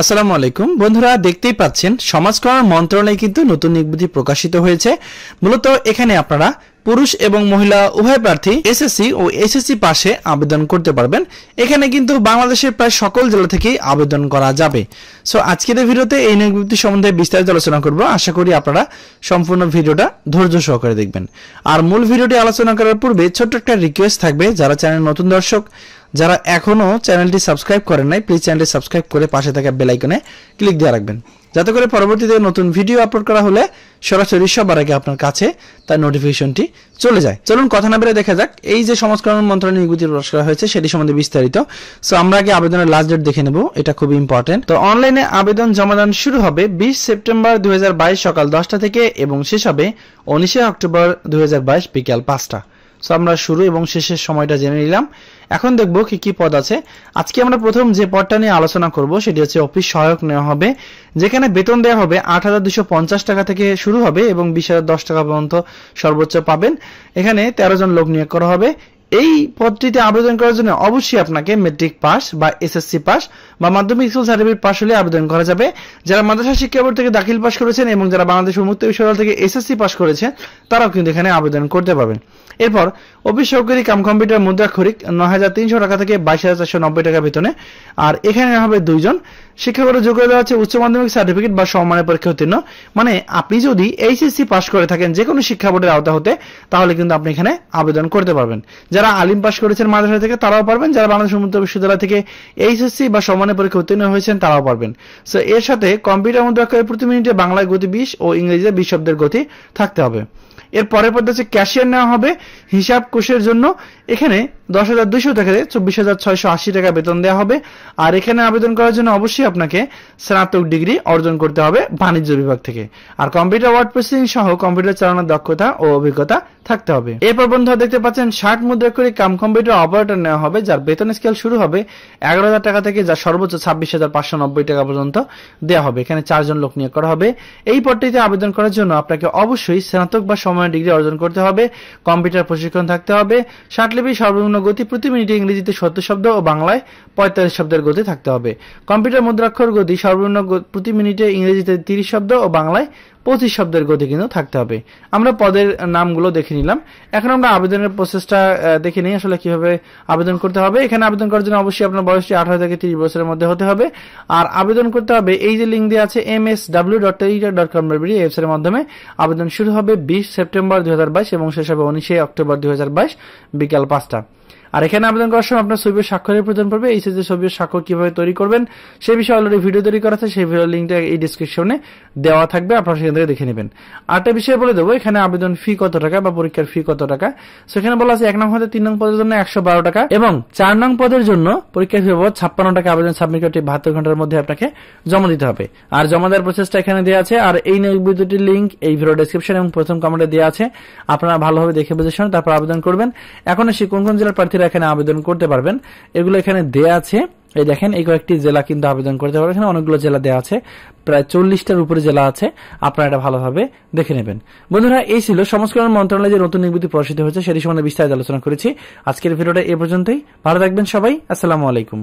আসসালামু আলাইকুম। বন্ধুরা, দেখতেই পাচ্ছেন, সমাজ কল্যাণ মন্ত্রণালয়ে কিন্তু নতুন নির্বিধি প্রকাশিত হয়েছে। মূলত এখানে আপনারা পুরুষ এবং মহিলা উভয় প্রার্থী এসএসসি ও এসএসসি পাশে আবেদন করতে পারবেন। এখানে কিন্তু বাংলাদেশের প্রায় সকল জেলা থেকেই আবেদন করা যাবে। সো আজকের ভিডিওতে এই নিয়োগ বিজ্ঞপ্তি সম্বন্ধে বিস্তারিত আলোচনা করব। আশা করি আপনারা সম্পূর্ণ ভিডিওটা ধৈর্য সহকারে দেখবেন। আর মূল ভিডিওটি আলোচনা করার পূর্বে ছোট্ট একটা রিকোয়েস্ট থাকবে। যারা চ্যানেল নতুন দর্শক যারা এখনও চ্যানেলটি সাবস্ক্রাইব করেন নাই প্লিজ চ্যানেলটি সাবস্ক্রাইব করে পাশে থাকা বেল আইকনে ক্লিক দিয়ে রাখবেন। যাতে করে পরবর্তীতে নতুন ভিডিও আপলোড করা হলে সরাসরি সবার আগে আপনার কাছে তার নোটিফিকেশনটি চলে যায়। চলুন কথা না বেড়ে দেখা যাক, এই যে সংস্করণ মন্ত্রণালয় নিয়োগটি প্রকাশ করা হয়েছে, সেটি সম্বন্ধে বিস্তারিত। সো আমরা আগে আবেদনের লাস্ট ডেট দেখে নেব, এটা খুবই ইম্পর্টেন্ট তো অনলাইনে আবেদন জমাদান শুরু হবে বিশ সেপ্টেম্বর দুই হাজার বাইশ সকাল দশটা থেকে এবং শেষ হবে উনিশে অক্টোবর দুই বিকাল পাঁচটা। সো আমরা শুরু এবং শেষের সময়টা জেনে নিলাম। এখন দেখব কি কি পদ আছে। আজকে আমরা প্রথম যে পদটা নিয়ে আলোচনা করব, সেটি হচ্ছে অফিস সহায়ক নেওয়া হবে, যেখানে বেতন দেওয়া হবে আট টাকা থেকে শুরু হবে এবং বিশ হাজার টাকা পর্যন্ত সর্বোচ্চ পাবেন। এখানে তেরো জন লোক নিয়োগ করা হবে। এই পদটিতে আবেদন করার জন্য অবশ্যই আপনাকে মেট্রিক পাস বা এসএসসি পাস বা মাধ্যমিক স্কুল সার্টিফিকেট পাস হলে আবেদন করা যাবে। যারা মাদ্রাসা শিক্ষা বোর্ড থেকে দাখিল পাস করেছেন এবং যারা বাংলাদেশ উন্মুক্ত বিশ্ববিদ্যালয় থেকে এসএসসি পাস করেছেন, তারাও কিন্তু এখানে আবেদন করতে পারবেন। এরপর, অফিস সহকারী কাম কম্পিউটার মুদ্রাক্ষরিক নয় হাজার তিনশো টাকা থেকে বাইশ হাজার চারশো নব্বই টাকা বেতনে। আর এখানে হবে দুইজন। শিক্ষাগত যোগ্যতা হচ্ছে উচ্চ মাধ্যমিক সার্টিফিকেট বা সম্মানের পরীক্ষা উত্তীর্ণ। মানে আপনি যদি এইচএসসি পাস করে থাকেন যে কোনো শিক্ষা বোর্ডের আওতা হতে, তাহলে কিন্তু আপনি এখানে আবেদন করতে পারবেন। যারা আলিম পাস করেছেন মাদ্রাসা থেকে, তারাও পারবেন। যারা বাংলাদেশ উন্মুক্ত বিশ্ববিদ্যালয় থেকে এইচএসসি বা সম্মানের পরীক্ষা উত্তীর্ণ হয়েছেন, তারাও পারবেন। সো এর সাথে কম্পিউটার মুদ্রাক্ষরের প্রতি মিনিটে বাংলায় গতি বিশ ও ইংরেজিতে বিশ শব্দের গতি থাকতে হবে। এর পরের পদ হচ্ছে ক্যাশিয়ার নেওয়া হবে হিসাব কোষের জন্য। এখানে দশ হাজার দুইশো টাকা চব্বিশ হাজার ছয়শো আশি টাকা বেতন দেওয়া হবে। আর এখানে আবেদন করার জন্য অবশ্যই আপনাকে স্নাতক ডিগ্রি অর্জন করতে হবে বাণিজ্য বিভাগ থেকে। আর কম্পিউটার, ওয়ার্ড প্রসেসিং সহ কম্পিউটার চালানোর দক্ষতা ও অভিজ্ঞতা থাকতে হবে। এরপর বন্ধু দেখতে পাচ্ছেন, ষাট মুদ্রা করে কাম কম্পিউটার অপারেটর নেওয়া হবে, যার বেতন স্কেল শুরু হবে এগারো হাজার টাকা থেকে, যা সর্বোচ্চ ছাব্বিশ হাজার পাঁচশো নব্বই টাকা পর্যন্ত দেওয়া হবে। এখানে চারজন লোক নিয়োগ করা হবে। এই পদটিতে আবেদন করার জন্য আপনাকে অবশ্যই স্নাতক বা সময় ডিগ্রি অর্জন করতে হবে, কম্পিউটার প্রশিক্ষণ থাকতে হবে ষাটলিপি সর্বনিম্ন গতি প্রতি মিনিটে ইংরেজিতে সত্তর শব্দ ও বাংলায় পঁয়তাল্লিশ শব্দের গতি থাকতে হবে। কম্পিউটার মুদ্রাক্ষর গতি সর্বনিম্ন প্রতি মিনিটে ইংরেজিতে তিরিশ শব্দ ও বাংলায় পঁচিশ শব্দের গতি কিন্তু থাকতে হবে। আমরা পদের নামগুলো দেখে নিলাম। এখন আমরা আবেদনের প্রসেসটা দেখে নিই আসলে কীভাবে আবেদন করতে হবে। এখানে আবেদন করার জন্য অবশ্যই আপনার বয়সটি আঠারো থেকে তিরিশ বছরের মধ্যে হতে হবে। আর আবেদন করতে হবে, এই যে লিঙ্ক দিয়ে আছে M S W dot dot com এই ওয়েবসাইটের মাধ্যমে। আবেদন শুরু হবে বিশ সেপ্টেম্বর দুই হাজার বাইশ এবং শেষ হবে উনিশে অক্টোবর দুই হাজার বাইশ, বিকাল পাঁচটা। আর এখানে আবেদন করার সময় আপনার ছবির স্বাক্ষরের প্রয়োজন পড়বে। এই যে ছবির স্বাক্ষর কীভাবে তৈরি করবেন সেই বিষয়ে অলরেডি ভিডিও তৈরি করা আছে, সেই ভিডিও লিঙ্কটা এই ডিসক্রিপশনে দেওয়া থাকবে, আপনারা সেখান থেকে দেখে নেবেন। আরেকটা বিষয় বলে দেবো, এখানে আবেদন ফি কত টাকা বা পরীক্ষার ফি কত টাকা? সেখানে বলা আছে, এক নং পদে তিন নং পদের জন্য একশো বারো টাকা এবং চার নং পদের জন্য পরীক্ষার ফি বাবদ ছাপ্পান্ন টাকা আবেদন সাবমিট করতে বাহাত্তর ঘণ্টার মধ্যে আপনাকে জমা দিতে হবে। আর জমা দেওয়ার প্রসেসটা এখানে দেওয়া আছে, আর এই নিয়োগ লিঙ্ক এই ভিডিও ডিসক্রিপশন এবং প্রথম কমেন্টে দেওয়া আছে। আপনারা ভালোভাবে দেখে বুঝে শুনে তারপর আবেদন করবেন। এখন এসে কোন কোন জেলার প্রার্থীরা এখানে আবেদন করতে পারবেন। এগুলো এখানে দেয়া আছে। এই দেখেন, এই কয়েকটি জেলা কিন্তু আবেদন করতে পারবেন এখানে অনেকগুলো জেলা দেওয়া আছে। প্রায় চল্লিশটার উপরে জেলা আছে। আপনারা এটা ভালোভাবে দেখে নেবেন। বন্ধুরা, এই ছিল সংস্করণ মন্ত্রণালয়ে যে নতুন নিবৃত্তি প্রকাশিত হয়েছে সেটি সম্বন্ধে বিস্তারিত আলোচনা করেছি। আজকের ভিডিওটা এ পর্যন্তই। ভালো থাকবেন সবাই। আসসালামু আলাইকুম।